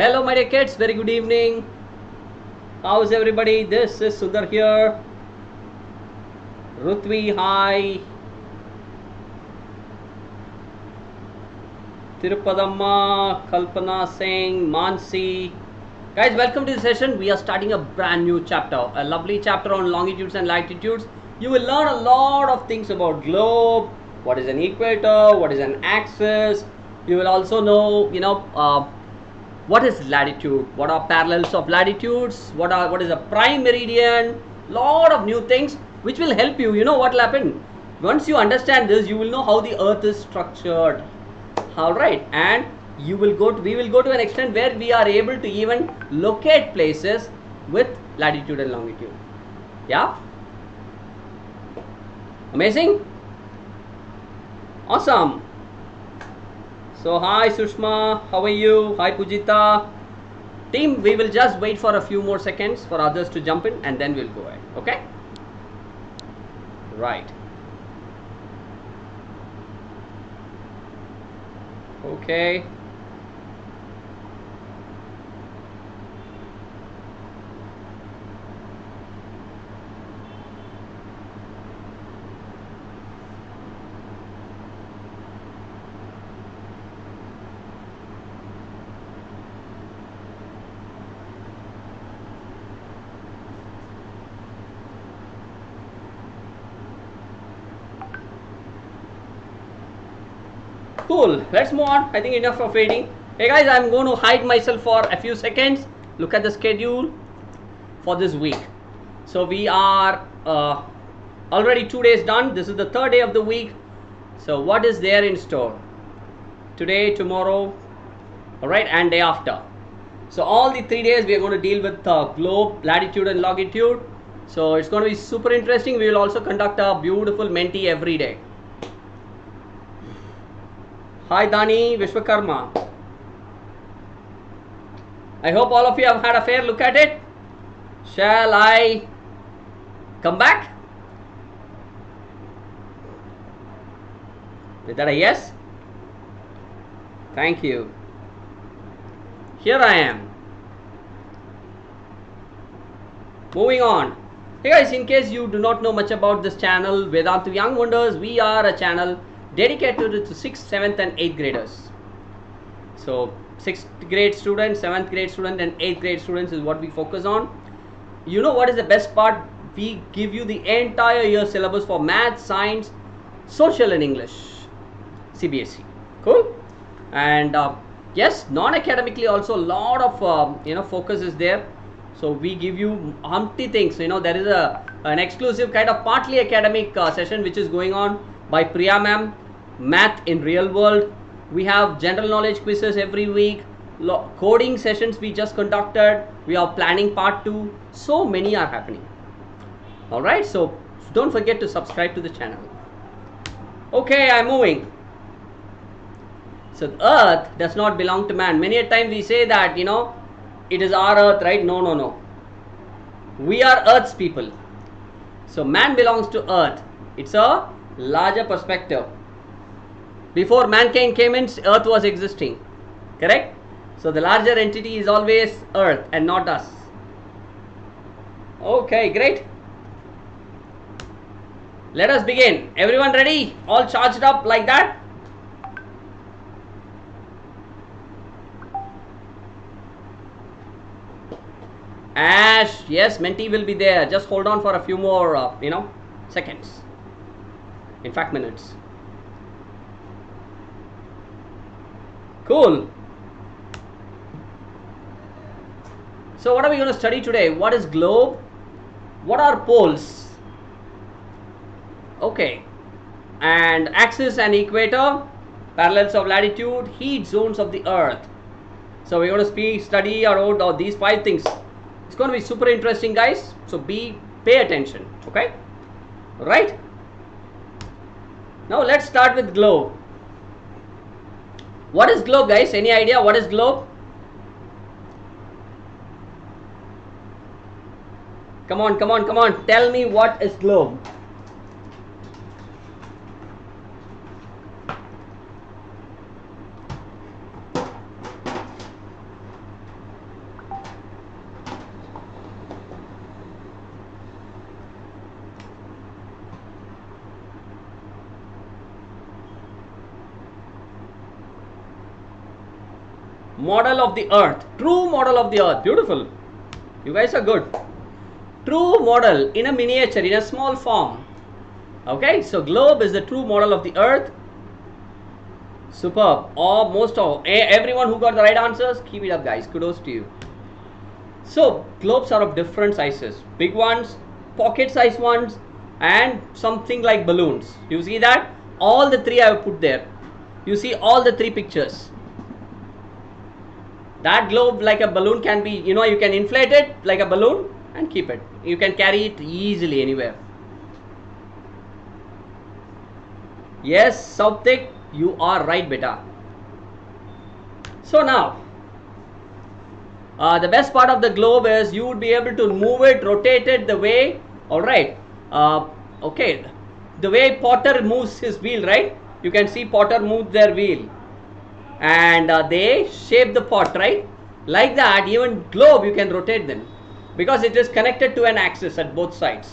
Hello, my dear kids. Very good evening. How's everybody? This is Sundar here. Rutvi, hi. Tirupadamma, Kalpana Singh, Mansi. Guys, welcome to the session. We are starting a brand new chapter, a lovely chapter on longitudes and latitudes. You will learn a lot of things about globe, what is an equator, what is an axis. You will also know, you know, uh, what is latitude, what are parallels of latitudes, what are what is a prime meridian, lot of new things which will help you. You know what will happen? Once you understand this, you will know how the Earth is structured. All right. And you will go to we will go to an extent where we are able to even locate places with latitude and longitude. Yeah? Amazing? Awesome so hi sushma how are you? Hi pujita. Team we will just wait for a few more seconds for others to jump in and then we'll go ahead okay? Right. Okay. Cool. Let's move on. I think enough of waiting. Hey guys, I'm going to hide myself for a few seconds. Look at the schedule for this week. So we are uh, already two days done. This is the third day of the week. So what is there in store? Today, tomorrow, all right, and day after. So all the three days we are going to deal with uh, globe, latitude and longitude. So it's going to be super interesting. We will also conduct a beautiful Menti every day. Hi Dani Vishwakarma. I hope all of you have had a fair look at it. Shall I come back? Is that a yes? Thank you. Here I am. Moving on. Hey guys, in case you do not know much about this channel, Vedantu Young Wonders, we are a channel dedicated to 6th, 7th and 8th graders. So 6th grade students, 7th grade student and 8th grade students is what we focus on. You know what is the best part? We give you the entire year syllabus for math, science, social and English. CBSE. Cool? And uh, yes, non-academically also a lot of uh, you know focus is there. So we give you humpty things. You know there is a an exclusive kind of partly academic uh, session which is going on by Priya ma'am, math in real world. We have general knowledge quizzes every week, Lo- coding sessions we just conducted. We are planning part two. So many are happening. All right, so don't forget to subscribe to the channel. Okay, I'm moving. So earth does not belong to man. Many a time we say that, you know, it is our earth, right? No, no, no. We are earth's people. So man belongs to earth. It's a larger perspective. Before mankind came in, earth was existing. Correct? So the larger entity is always earth and not us. Okay, great. Let us begin. Everyone ready? All charged up like that? Ash, yes, Menti will be there. Just hold on for a few more, uh, you know, seconds. In fact, minutes. Cool. So, what are we going to study today? What is globe? What are poles? Okay. And axis and equator, parallels of latitude, heat zones of the earth. So, we're going to speak, study about all these five things. It's going to be super interesting, guys. So, be pay attention. Okay. Right. Now, let's start with globe. What is globe, guys? Any idea what is globe? Come on, come on, come on. Tell me what is globe. Model of the earth. True model of the earth. Beautiful. You guys are good. True model in a miniature in a small form. Okay? So globe is the true model of the earth. Superb. Or most of everyone who got the right answers keep it up guys. Kudos to you. So globes are of different sizes. Big ones pocket size ones and something like balloons. You see that? All the three i have put there. You see all the three pictures that globe like a balloon can be you know you can inflate it like a balloon and keep it. You can carry it easily anywhere. Yes Sautik you are right beta. So now uh, the best part of the globe is you would be able to move it rotate it the way all right. Uh, okay the way potter moves his wheel right? You can see potter move their wheel and uh, they shape the pot right? Like that even globe you can rotate them. Because it is connected to an axis at both sides.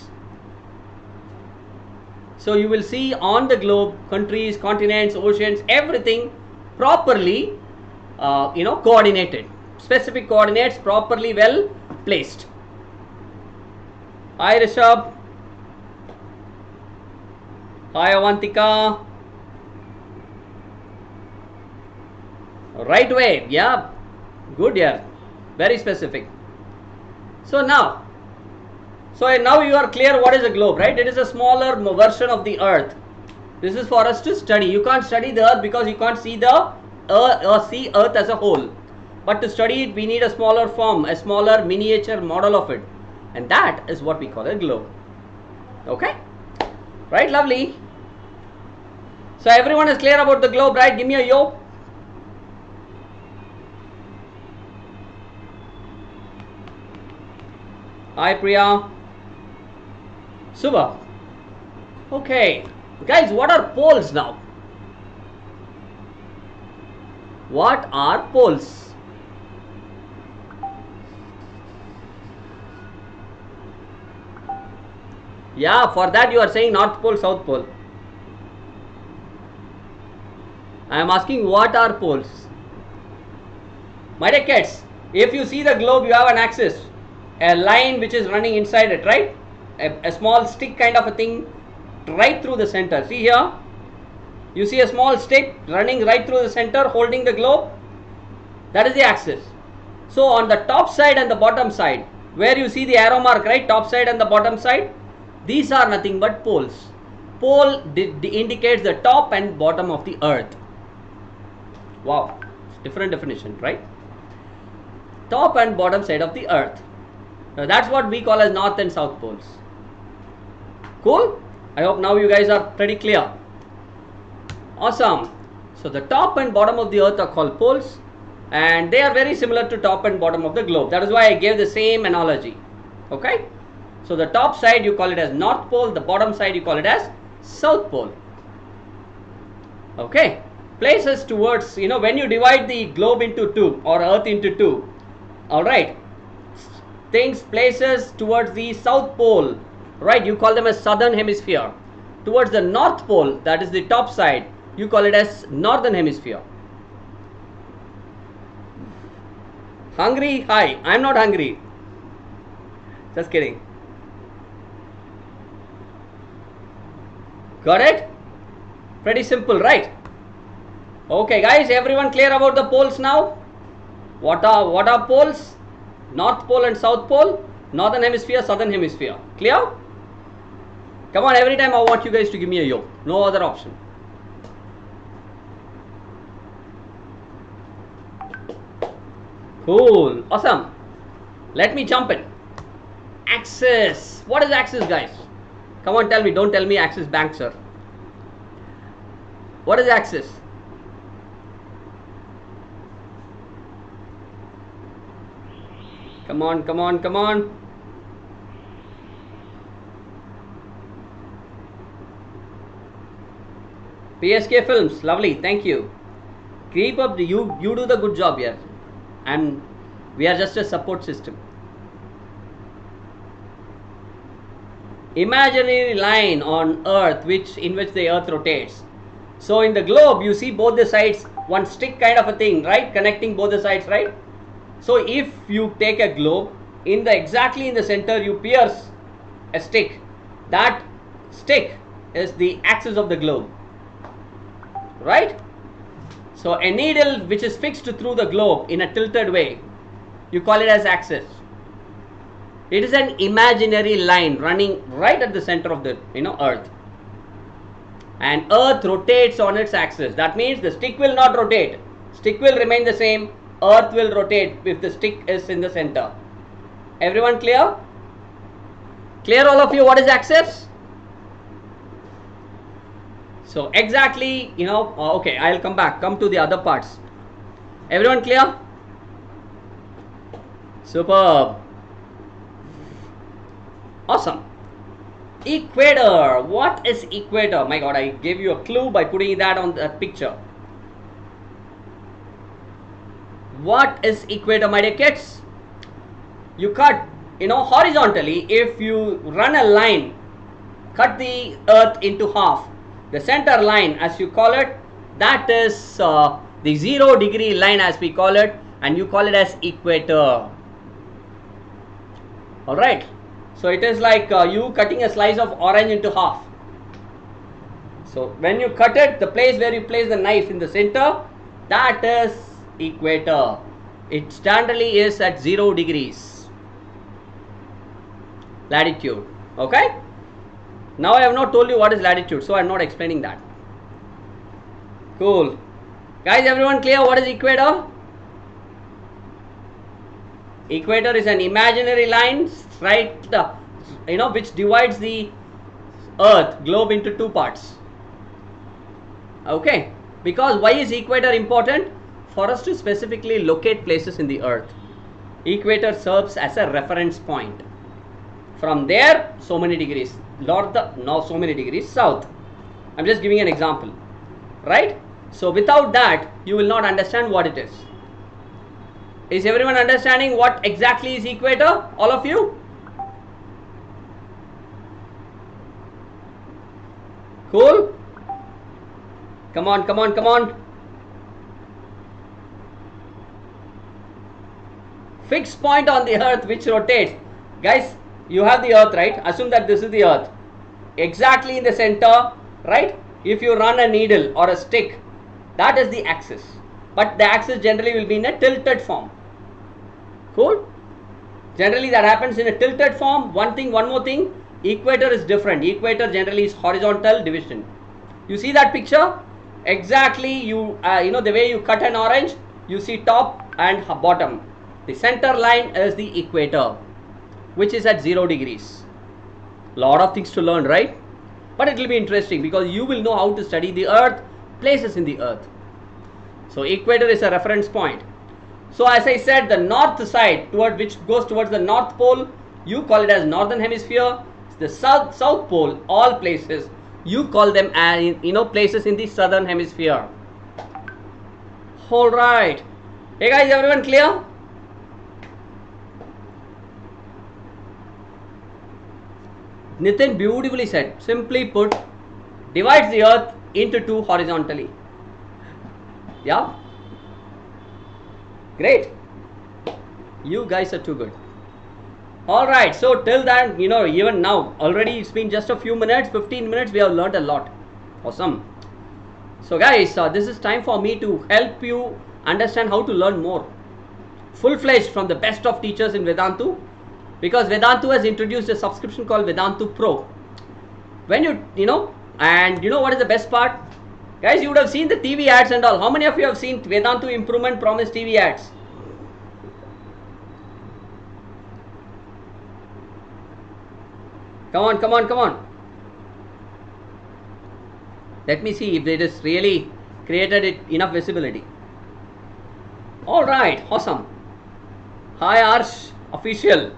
So you will see on the globe countries continents oceans everything properly uh, you know coordinated. Specific coordinates properly well placed. Hi rishabh. Hi avantika right way. Yeah. Good yeah. Very specific. So now so now you are clear what is a globe right? It is a smaller version of the earth. This is for us to study. You can't study the earth because you can't see the earth or see earth as a whole. But to study it we need a smaller form a smaller miniature model of it. And that is what we call a globe. Okay? Right lovely? So everyone is clear about the globe right? Give me a yo Hi Priya. Super. Okay. Guys, what are poles now? What are poles? Yeah, for that you are saying North Pole, South Pole. I am asking what are poles? My dear kids, if you see the globe, you have an axis a line which is running inside it right? A, a, small stick kind of a thing right through the center. See here? You see a small stick running right through the center holding the globe? That is the axis. So on the top side and the bottom side where you see the arrow mark right? Top side and the bottom side? These are nothing but poles. Pole indicates the top and bottom of the earth. Wow. Different definition right? Top and bottom side of the earth now that's what we call as north and south poles. Cool? I hope now you guys are pretty clear. Awesome. So the top and bottom of the earth are called poles and they are very similar to top and bottom of the globe. That is why I gave the same analogy. Okay? So the top side you call it as north pole, the bottom side you call it as south pole. Okay? Places towards, you know, when you divide the globe into two or earth into two, alright, things places towards the south pole. Right you call them as southern hemisphere. Towards the north pole that is the top side you call it as northern hemisphere. Hungry? Hi i'm not hungry. Just kidding. Got it? Pretty simple right? Okay guys everyone clear about the poles now? What are what are poles North Pole and South Pole, Northern Hemisphere, Southern Hemisphere. Clear? Come on, every time I want you guys to give me a yo. No other option. Cool. Awesome. Let me jump in. Axis. What is Axis, guys? Come on, tell me. Don't tell me Axis Bank, sir. What is Axis? Come on, come on, come on. PSK Films, lovely, thank you. Keep up the you you do the good job here. And we are just a support system. Imaginary line on earth which in which the earth rotates. So in the globe you see both the sides one stick kind of a thing, right? Connecting both the sides, right? So if you take a globe, in the exactly in the center you pierce a stick. That stick is the axis of the globe, right? So a needle which is fixed through the globe in a tilted way, you call it as axis. It is an imaginary line running right at the center of the you know earth. And earth rotates on its axis. That means the stick will not rotate. Stick will remain the same. Earth will rotate if the stick is in the center. Everyone clear? Clear all of you what is axis? So exactly, you know, uh, okay, I'll come back, come to the other parts. Everyone clear? Superb. Awesome. Equator. What is equator? My god, I gave you a clue by putting that on the picture. What is equator, my dear kids? You cut, you know, horizontally, if you run a line, cut the earth into half. The center line, as you call it, that is uh, the zero degree line, as we call it, and you call it as equator. Alright. So it is like uh, you cutting a slice of orange into half. So when you cut it, the place where you place the knife in the center, that is equator. It standardly is at 0 degrees latitude. Okay. Now I have not told you what is latitude, so I am not explaining that. Cool. Guys, everyone clear what is equator? Equator is an imaginary line right the you know which divides the earth globe into two parts okay because why is equator important for us to specifically locate places in the earth. Equator serves as a reference point. From there so many degrees. North now so many degrees. South. I'm just giving an example right? So without that you will not understand what it is. Is everyone understanding what exactly is equator all of you? Cool? Come on, come on, come on. Fixed point on the earth which rotates. Guys, you have the earth, right? Assume that this is the earth. Exactly in the center, right? If you run a needle or a stick, that is the axis. But the axis generally will be in a tilted form. Cool? Generally that happens in a tilted form. One thing, one more thing equator is different equator generally is horizontal division you see that picture exactly you uh, you know the way you cut an orange you see top and bottom the center line is the equator which is at 0 degrees. Lot of things to learn right? But it will be interesting because you will know how to study the earth places in the earth. So equator is a reference point. So as i said the north side toward which goes towards the north pole you call it as northern hemisphere. The south south pole all places. You call them as you know places in the southern hemisphere. All right. Hey guys everyone clear Nitin beautifully said simply put divides the earth into two horizontally. Yeah? Great. You guys are too good. All right so till then you know even now already it's been just a few minutes 15 minutes we have learned a lot. Awesome. So guys uh, this is time for me to help you understand how to learn more. Full-fledged from the best of teachers in vedantu because vedantu has introduced a subscription called vedantu pro when you you know and you know what is the best part guys you would have seen the tv ads and all how many of you have seen vedantu improvement promise tv ads Come on, come on, come on. Let me see if it is really created it enough visibility. All right, awesome. Hi Arsh, official.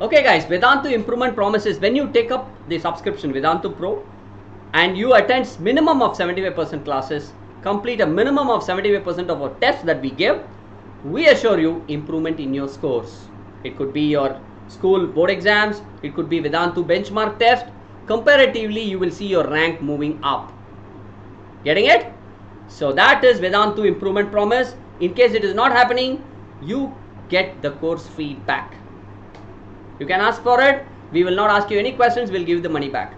Okay guys, Vedantu improvement promises when you take up the subscription Vedantu Pro and you attend minimum of 75% classes, complete a minimum of 75% of our tests that we give, we assure you improvement in your scores. It could be your school board exams, it could be Vedantu benchmark test. Comparatively, you will see your rank moving up. Getting it? So that is Vedantu improvement promise. In case it is not happening, you get the course fee back. You can ask for it. We will not ask you any questions. We'll give the money back.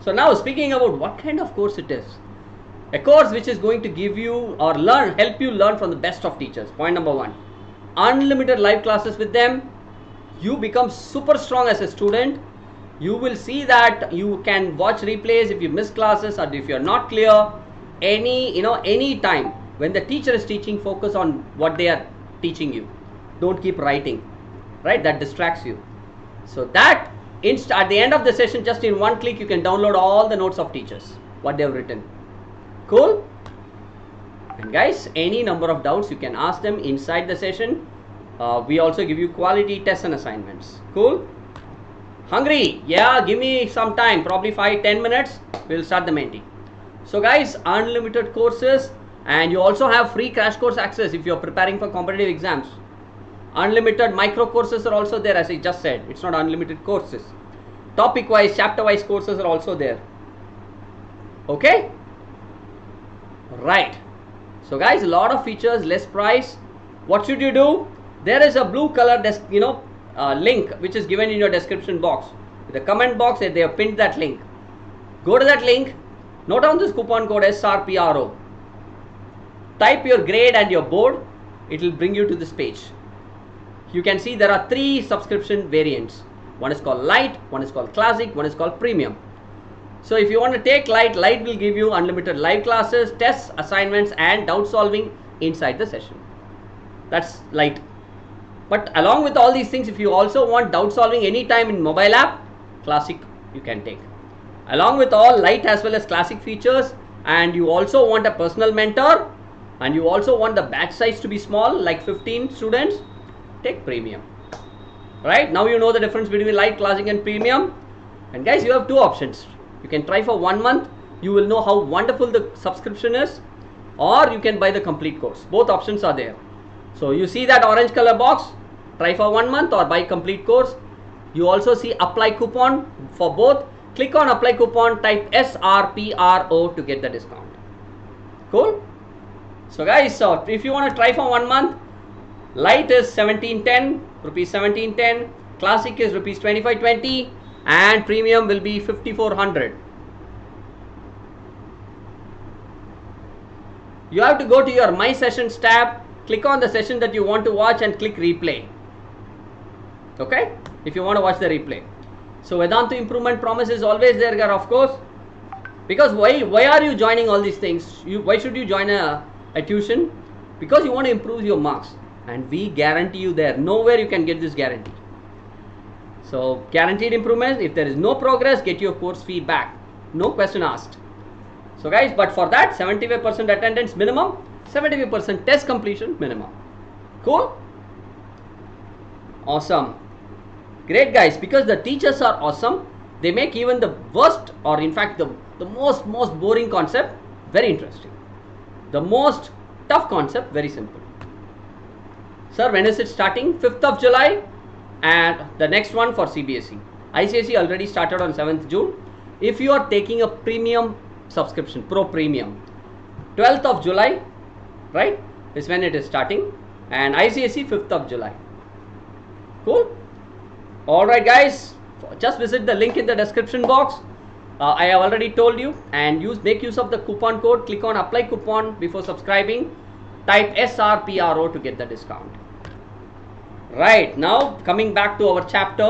So now speaking about what kind of course it is. A course which is going to give you or learn, help you learn from the best of teachers. Point number one. Unlimited live classes with them. You become super strong as a student. You will see that you can watch replays if you miss classes or if you're not clear. Any, you know, any time when the teacher is teaching, focus on what they are teaching you. Don't keep writing, right? That distracts you. So that inst- at the end of the session, just in one click, you can download all the notes of teachers, what they have written. Cool? And guys, any number of doubts you can ask them inside the session. Uh, we also give you quality tests and assignments. Cool? Hungry? Yeah, give me some time, probably 5 10 minutes. We'll start the main So, guys, unlimited courses, and you also have free crash course access if you're preparing for competitive exams. Unlimited micro courses are also there, as I just said. It's not unlimited courses. Topic wise, chapter wise courses are also there. Okay? Right. So, guys, a lot of features, less price. What should you do? There is a blue color, desk, you know, uh, link which is given in your description box. The comment box, they have pinned that link. Go to that link, note down this coupon code SRPRO. Type your grade and your board, it will bring you to this page. You can see there are three subscription variants. One is called light, one is called classic, one is called premium. So if you want to take light, light will give you unlimited live classes, tests, assignments and doubt solving inside the session. That's light. But along with all these things, if you also want doubt solving anytime in mobile app, classic you can take. Along with all light as well as classic features and you also want a personal mentor and you also want the batch size to be small like 15 students, take premium. Right now you know the difference between light, classic and premium. And guys, you have two options. You can try for one month. You will know how wonderful the subscription is or you can buy the complete course. Both options are there. So you see that orange color box, try for one month or buy complete course. You also see apply coupon for both. Click on apply coupon, type SRPRO to get the discount. Cool? So guys, so if you want to try for one month, light is 1710, rupees 1710, classic is rupees 2520 and premium will be 5400. You have to go to your my sessions tab click on the session that you want to watch and click replay. Okay? If you want to watch the replay. So Vedantu improvement promise is always there of course. Because why why are you joining all these things? You why should you join a, a tuition? Because you want to improve your marks and we guarantee you there nowhere you can get this guarantee so guaranteed improvement if there is no progress get your course feedback no question asked so guys but for that 75% attendance minimum 75% test completion minimum. Cool? Awesome. Great guys, because the teachers are awesome, they make even the worst or in fact the, the most most boring concept very interesting. The most tough concept very simple. Sir, when is it starting? 5th of July. And the next one for CBSE. ICSE already started on 7th June. If you are taking a premium subscription, pro premium, 12th of July right is when it is starting. And ICSE 5th of July. Cool? Alright guys. Just visit the link in the description box. Uh, I have already told you. And use make use of the coupon code. Click on apply coupon before subscribing. Type SRPRO to get the discount right now coming back to our chapter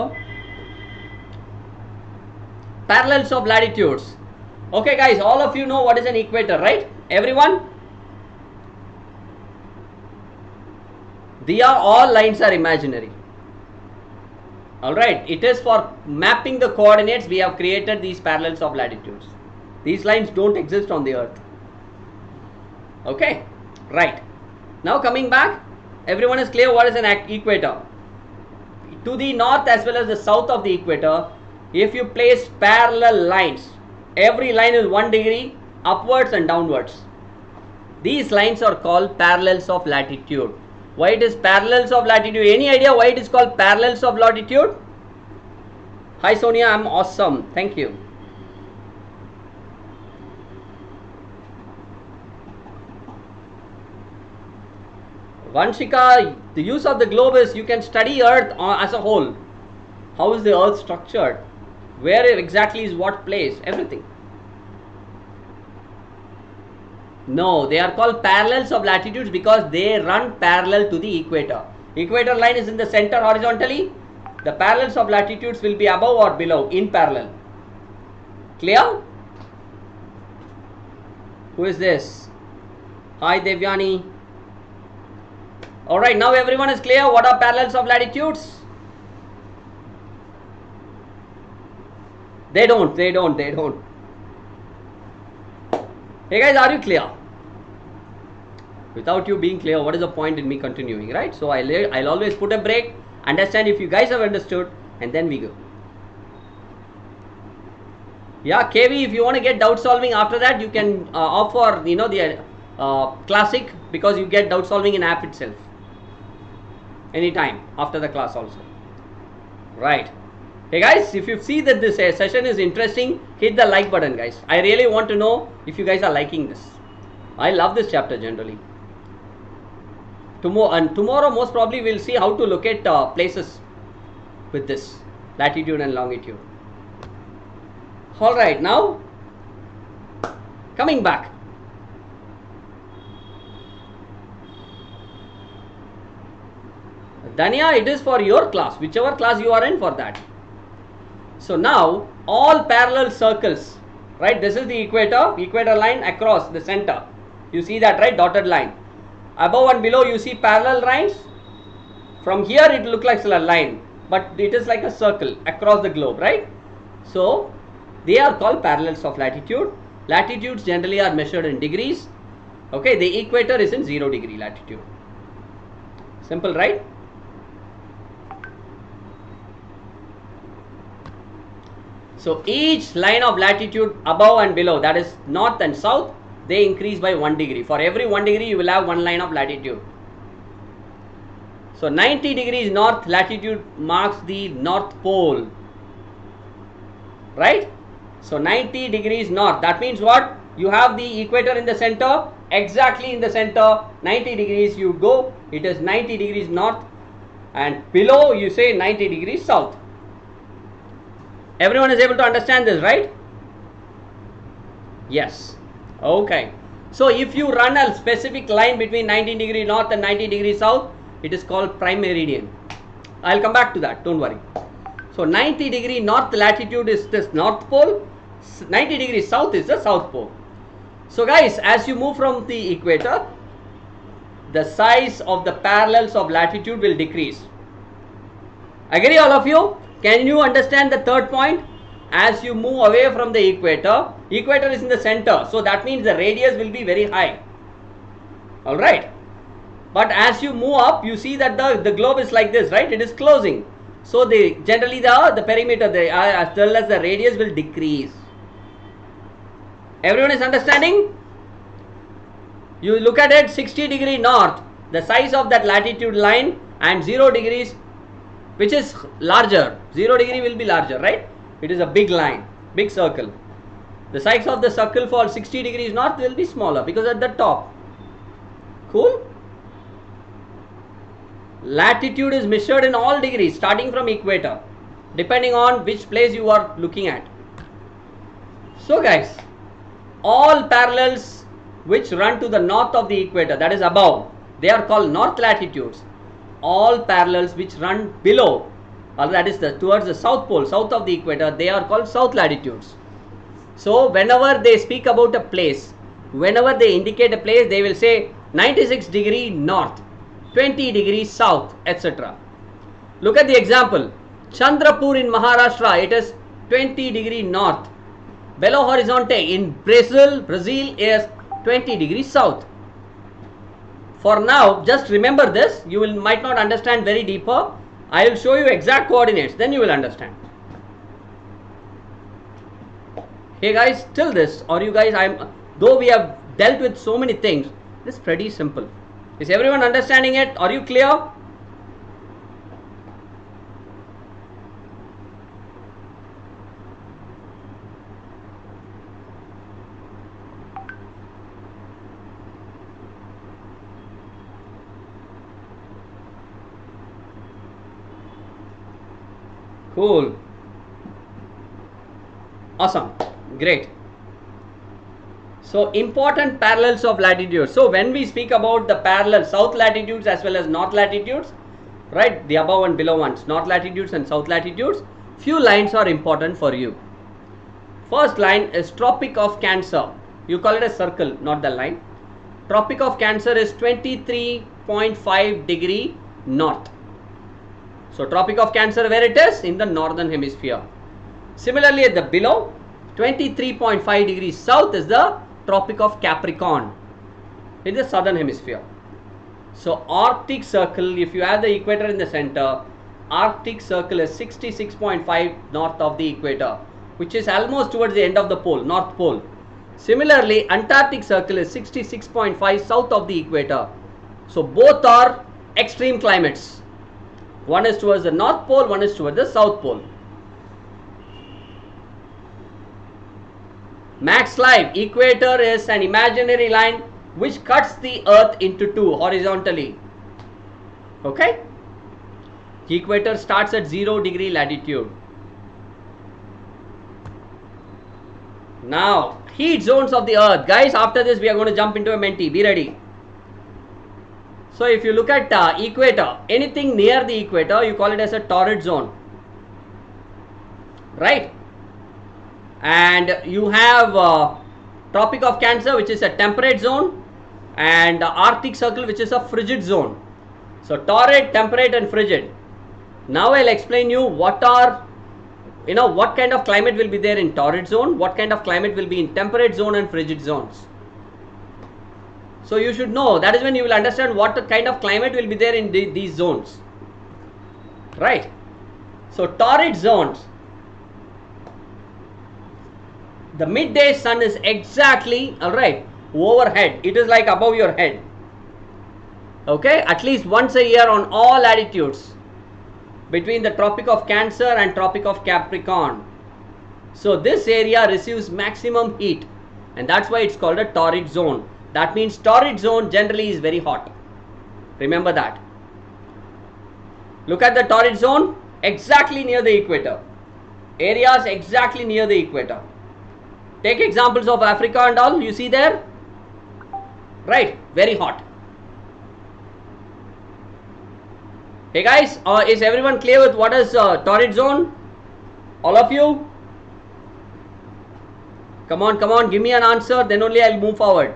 parallels of latitudes okay guys all of you know what is an equator right everyone They are all lines are imaginary. Alright, it is for mapping the coordinates we have created these parallels of latitudes. These lines don't exist on the earth. Okay, right. Now coming back, everyone is clear what is an equator. To the north as well as the south of the equator, if you place parallel lines, every line is 1 degree upwards and downwards. These lines are called parallels of latitude. Why it is parallels of latitude? Any idea why it is called parallels of latitude? Hi sonia i'm awesome. Thank you Vanshika, the use of the globe is you can study Earth as a whole. How is the Earth structured? Where exactly is what place? Everything. No, they are called parallels of latitudes because they run parallel to the equator. Equator line is in the center horizontally. The parallels of latitudes will be above or below in parallel. Clear? Who is this? Hi Devyani. Alright, now everyone is clear. What are parallels of latitudes? They don't, they don't, they don't. Hey guys, are you clear? Without you being clear, what is the point in me continuing, right? So I'll, I'll always put a break, understand if you guys have understood, and then we go. Yeah, KV, if you want to get doubt solving after that, you can uh, opt for, you know, the uh, classic because you get doubt solving in app itself. Anytime after the class also. Right. Hey guys, if you see that this uh, session is interesting, hit the like button guys. I really want to know if you guys are liking this. I love this chapter generally. Tomorrow and tomorrow most probably we'll see how to locate uh, places with this latitude and longitude. All right, now coming back. Dania, it is for your class, whichever class you are in for that. So now all parallel circles, right? This is the equator, equator line across the center. You see that, right? Dotted line. Above and below, you see parallel lines. From here, it looks like a line, but it is like a circle across the globe, right? So they are called parallels of latitude. Latitudes generally are measured in degrees. Okay, the equator is in zero degree latitude. Simple, right? So each line of latitude above and below, that is north and south, they increase by 1 degree. For every 1 degree, you will have one line of latitude. So 90 degrees north latitude marks the north pole. Right? So 90 degrees north. That means what? You have the equator in the center, exactly in the center, 90 degrees you go, it is 90 degrees north, and below you say 90 degrees south. Everyone is able to understand this, right? Yes. Okay. So if you run a specific line between 90 degree north and 90 degree south, it is called prime meridian. I'll come back to that, don't worry. So 90 degree north latitude is this north pole, 90 degree south is the south pole. So guys, as you move from the equator, the size of the parallels of latitude will decrease. Agree all of you? Can you understand the third point? As you move away from the equator, equator is in the center, so that means the radius will be very high. Alright. But as you move up, you see that the, the globe is like this, right? It is closing. So the generally the, the perimeter, the, uh, as well as the radius will decrease. Everyone is understanding? You look at it 60 degree north, the size of that latitude line and 0 degrees which is larger. 0 degree will be larger right? It is a big line big circle. The size of the circle for 60 degrees north will be smaller because at the top. Cool? Latitude is measured in all degrees starting from equator depending on which place you are looking at. So guys all parallels which run to the north of the equator that is above they are called north latitudes all parallels which run below or that is the towards the south pole south of the equator they are called south latitudes. So whenever they speak about a place whenever they indicate a place they will say 96 degree north 20 degree south etc look at the example. Chandrapur in maharashtra it is 20 degree north. Belo horizonte in brazil brazil is 20 degree south for now just remember this. You will might not understand very deeper. I will show you exact coordinates. Then you will understand. Hey guys till this or you guys i'm though we have dealt with so many things this is pretty simple. Is everyone understanding it? Are you clear Cool. Awesome. Great. So important parallels of latitude. So when we speak about the parallel south latitudes as well as north latitudes, right, the above and below ones, north latitudes and south latitudes, few lines are important for you. First line is Tropic of Cancer. You call it a circle, not the line. Tropic of Cancer is 23.5 degree north. So Tropic of Cancer where it is? In the northern hemisphere. Similarly at the below 23.5 degrees south is the Tropic of Capricorn in the southern hemisphere. So Arctic Circle if you have the equator in the center Arctic Circle is 66.5 north of the equator which is almost towards the end of the pole, North Pole. Similarly, Antarctic Circle is 66.5 south of the equator. So both are extreme climates. One is towards the North Pole, one is towards the South Pole. Max life equator is an imaginary line which cuts the earth into two horizontally. Okay? Equator starts at 0 degree latitude. Now, heat zones of the earth. Guys, after this we are going to jump into a Menti. Be ready. So, if you look at uh, equator, anything near the equator, you call it as a torrid zone. Right? And you have uh, Tropic of Cancer, which is a temperate zone, and uh, Arctic Circle, which is a frigid zone. So, torrid, temperate, and frigid. Now, I'll explain you what are you know what kind of climate will be there in torrid zone what kind of climate will be in temperate zone and frigid zones so you should know that is when you will understand what kind of climate will be there in the, these zones. Right? So torrid zones. The midday sun is exactly all right overhead. It is like above your head. Okay? At least once a year on all latitudes. Between the Tropic of Cancer and Tropic of Capricorn. So this area receives maximum heat. And that's why it's called a torrid zone. That means torrid zone generally is very hot. Remember that. Look at the torrid zone exactly near the equator. Areas exactly near the equator. Take examples of Africa and all you see there. Right, very hot. Hey guys, uh, is everyone clear with what is uh, torrid zone? All of you? Come on, come on, give me an answer, then only I'll move forward.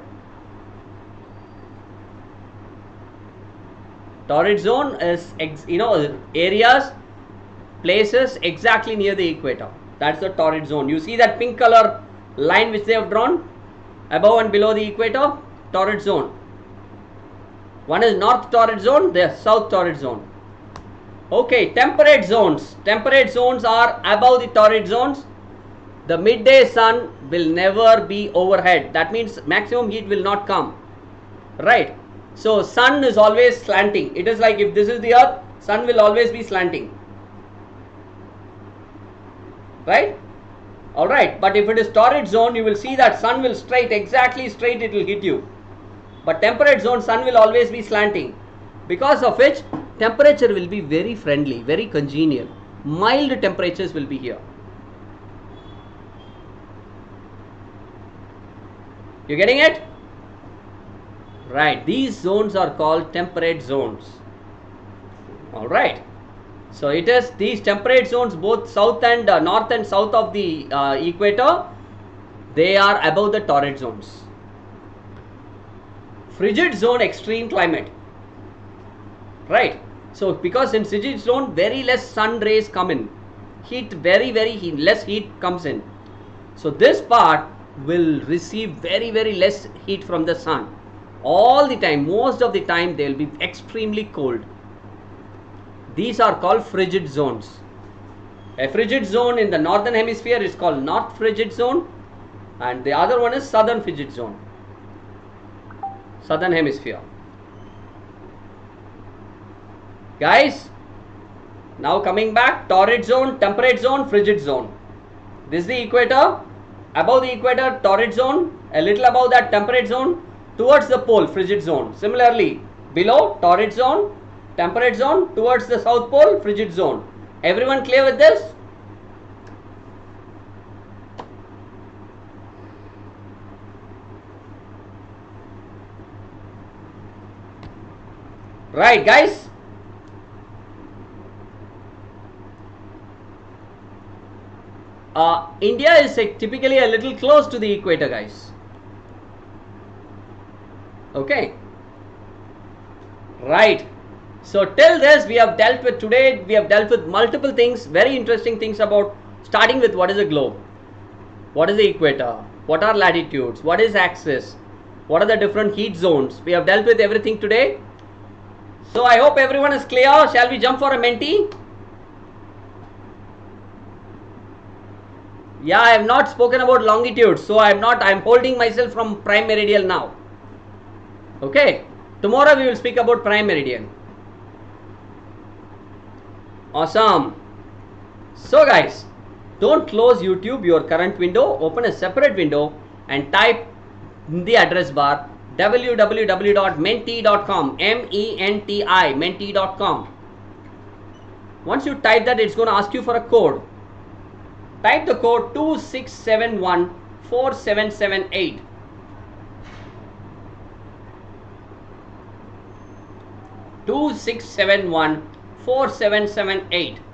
Torrid zone is, you know, areas, places exactly near the equator. That's the torrid zone. You see that pink color line which they have drawn above and below the equator? Torrid zone. One is north torrid zone, the south torrid zone. Okay, temperate zones. Temperate zones are above the torrid zones. The midday sun will never be overhead. That means maximum heat will not come. Right. So sun is always slanting. It is like if this is the earth, sun will always be slanting. Right? Alright, but if it is torrid zone, you will see that sun will straight, exactly straight it will hit you. But temperate zone, sun will always be slanting. Because of which, temperature will be very friendly, very congenial. Mild temperatures will be here. You getting it? Right, these zones are called temperate zones. Alright. So it is these temperate zones both south and uh, north and south of the uh, equator they are above the torrid zones. Frigid zone extreme climate. Right. So because in frigid zone very less sun rays come in. Heat very very heat, less heat comes in. So this part will receive very very less heat from the sun. All the time most of the time they will be extremely cold these are called frigid zones. A frigid zone in the northern hemisphere is called north frigid zone and the other one is southern frigid zone. Southern hemisphere. Guys, now coming back, torrid zone, temperate zone, frigid zone. This is the equator. Above the equator, torrid zone. A little above that, temperate zone. Towards the pole, frigid zone. Similarly, below, torrid zone temperate zone towards the south pole frigid zone Everyone clear with this? Right, guys? Uh, India is uh, typically a little close to the equator, guys. Okay. Right. So till this we have dealt with today we have dealt with multiple things very interesting things about starting with what is a globe. What is the equator? What are latitudes? What is axis? What are the different heat zones? We have dealt with everything today. So I hope everyone is clear. Shall we jump for a menti? Yeah I have not spoken about longitude so I am not I am holding myself from prime meridian now okay tomorrow we will speak about prime meridian Awesome. So guys, don't close YouTube, your current window, open a separate window and type in the address bar www.menti.com M-E-N-T-I menti.com Once you type that, it's going to ask you for a code. Type the code 26714778. Two six seven one 4778.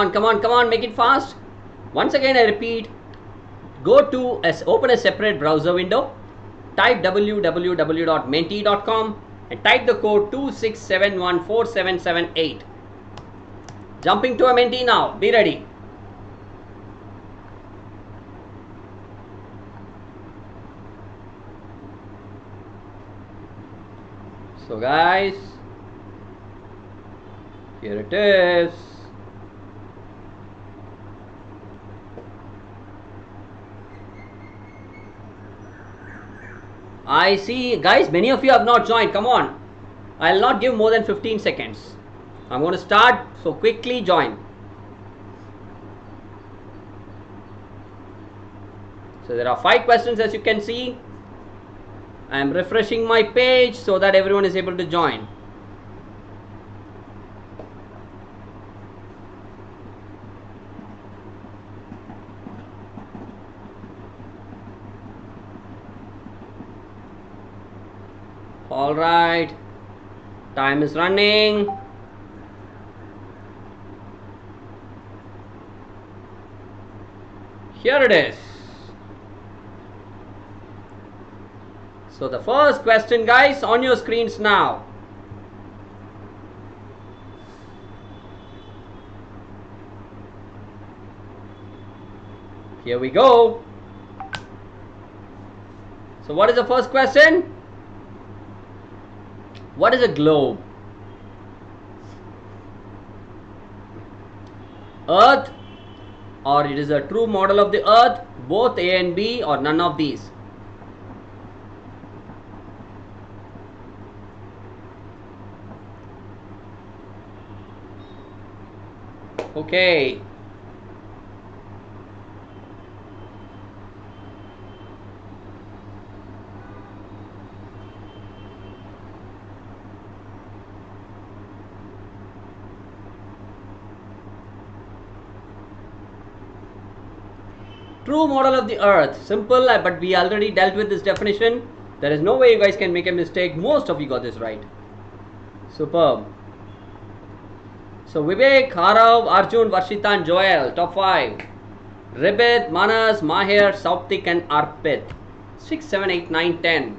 On come on come on make it fast. Once again i repeat go to as open a separate browser window type www.menti.com and type the code 26714778 jumping to a menti now be ready. So guys here it is I see, guys, many of you have not joined. Come on. I'll not give more than 15 seconds. I'm going to start, so quickly join. So there are five questions as you can see. I am refreshing my page so that everyone is able to join. all right time is running. Here it is. So the first question guys on your screens now. Here we go. So what is the first question what is a globe? Earth or it is a true model of the earth, both A and B or none of these. Okay. True model of the earth. Simple uh, but we already dealt with this definition. There is no way you guys can make a mistake. Most of you got this right. Superb. So Vivek, Harav, Arjun, Varshita and Joel top 5 Ribet, Manas, Mahir, Sauptik and Arpit. 6, 7, 8, 9, 10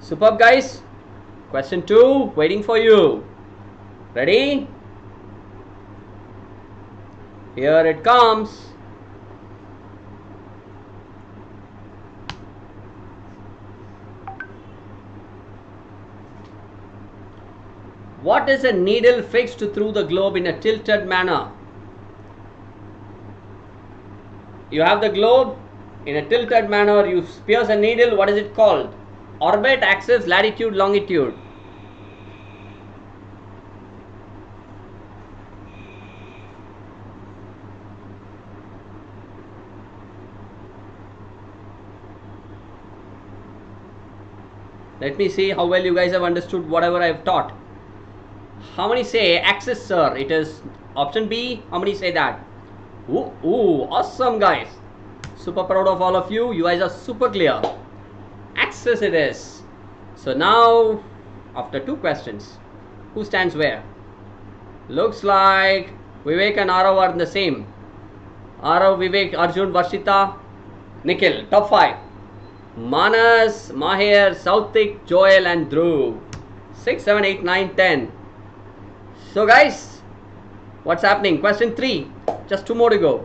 superb guys. Question 2 waiting for you. Ready? Here it comes What is a needle fixed through the globe in a tilted manner? You have the globe in a tilted manner, you pierce a needle, what is it called? Orbit, axis, latitude, longitude. Let me see how well you guys have understood whatever I have taught. How many say axis sir? It is option B. How many say that? Ooh, ooh, awesome, guys. Super proud of all of you. You guys are super clear. axis it is. So now, after two questions, who stands where? Looks like Vivek and Arav are in the same. Arav, Vivek, Arjun, Varshita, Nikhil. Top five. Manas, Mahir, Sautik, Joel, and Dhruv. 6, 7, 8, 9, 10. So, guys, what's happening? Question 3. Just two more to go.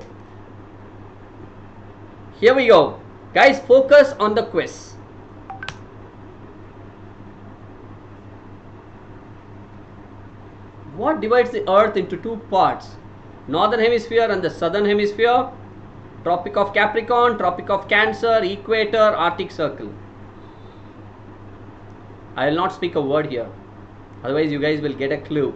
Here we go. Guys, focus on the quiz. What divides the earth into two parts? Northern hemisphere and the southern hemisphere. Tropic of Capricorn, Tropic of Cancer, Equator, Arctic Circle. I will not speak a word here. Otherwise, you guys will get a clue.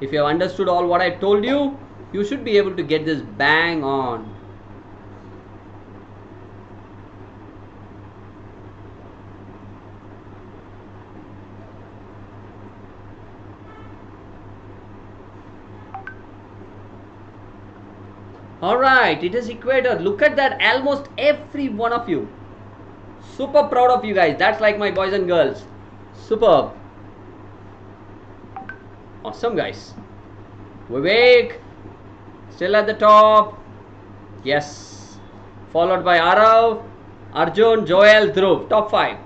If you have understood all what I told you, you should be able to get this bang on. Alright, it is equator. Look at that. Almost every one of you. Super proud of you guys. That's like my boys and girls. Superb. Awesome, guys. Vivek, still at the top. Yes. Followed by Arav, Arjun, Joel, Dhruv. Top 5.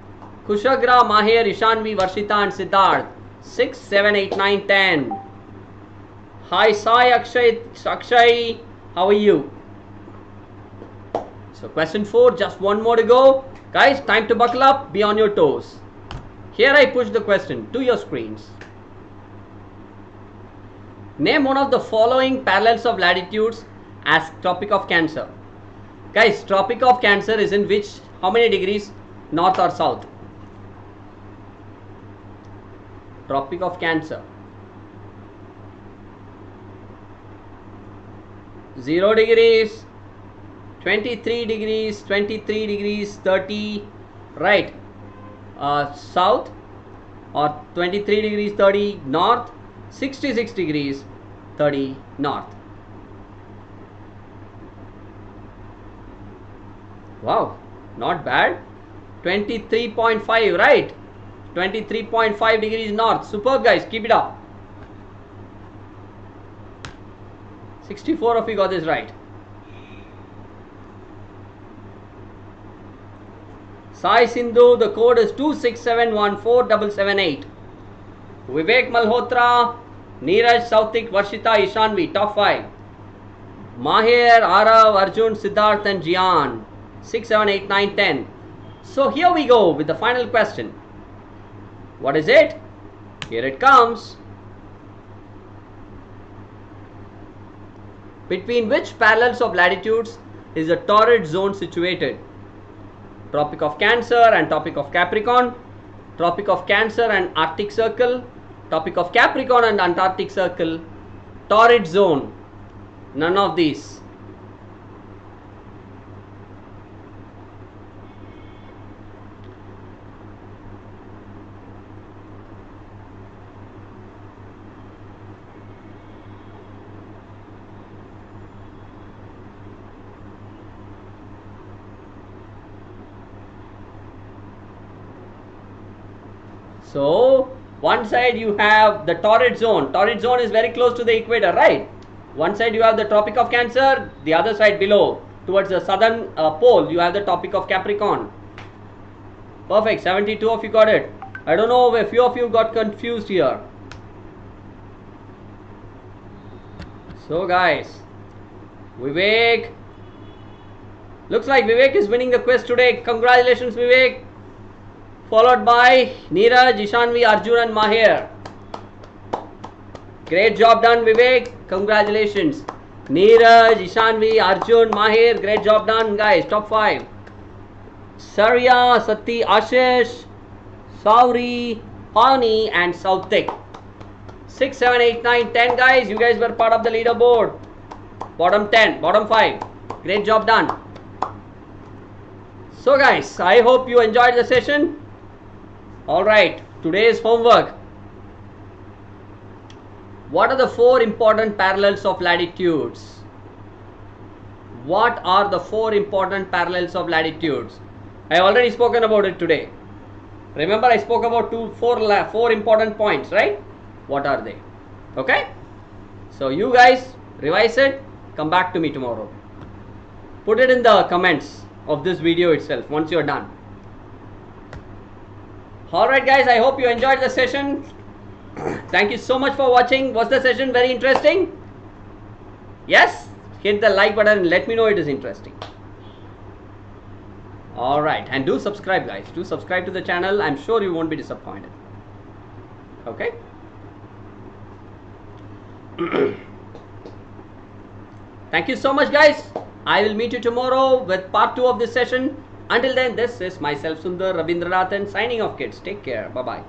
Kushagra, Mahir, Ishanvi, Varshita and Siddharth. 6, 7, 8, 9, 10. Hi Sai, Akshay, Akshay. How are you? So question 4, just one more to go. Guys, time to buckle up, be on your toes. Here I push the question to your screens. Name one of the following parallels of latitudes as Tropic of Cancer. Guys, Tropic of Cancer is in which, how many degrees, north or south? Tropic of Cancer. 0 degrees 23 degrees 23 degrees 30 right uh, south or 23 degrees 30 north 66 degrees 30 north. Wow not bad. 23.5 right? 23.5 degrees north. Superb guys. Keep it up. 64 of you got this right. Sai Sindhu, the code is 267147778. Vivek Malhotra, Neeraj Sautik, Varshita, Ishanvi, top 5. Mahir, Arav, Arjun, Siddharth and Jian, 6, 7, 8, 9, 10. So here we go with the final question. What is it? Here it comes. Between which parallels of latitudes is the torrid zone situated? Tropic of Cancer and Tropic of Capricorn, Tropic of Cancer and Arctic Circle, Tropic of Capricorn and Antarctic Circle, torrid zone. None of these. So one side you have the torrid zone. Torrid zone is very close to the equator, right? One side you have the Tropic of Cancer, the other side below towards the southern uh, pole you have the Tropic of Capricorn. Perfect, 72 of you got it. I don't know a few of you got confused here. So guys, Vivek, looks like Vivek is winning the quest today. Congratulations Vivek. Followed by Neeraj, Ishanvi, Arjun, and Mahir. Great job done, Vivek. Congratulations. Neeraj, Ishanvi, Arjun, Mahir. Great job done, guys. Top five. Sarya, Sati, Ashish, Sauri, Pani, and Sautik. 6, 7, 8, 9, 10 guys. You guys were part of the leaderboard. Bottom 10, bottom 5. Great job done. So, guys, I hope you enjoyed the session. Alright, today's homework. What are the four important parallels of latitudes? What are the four important parallels of latitudes? I already spoken about it today. Remember I spoke about two, four, four important points, right? What are they? Okay? So you guys revise it, come back to me tomorrow. Put it in the comments of this video itself once you're done. Alright guys, I hope you enjoyed the session. Thank you so much for watching. Was the session very interesting? Yes? Hit the like button and let me know it is interesting. Alright, and do subscribe guys. Do subscribe to the channel. I'm sure you won't be disappointed. Okay? Thank you so much guys. I will meet you tomorrow with part 2 of this session. Until then, this is myself Sundar Rabindranathan signing off kids. Take care. Bye-bye.